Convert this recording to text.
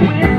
win.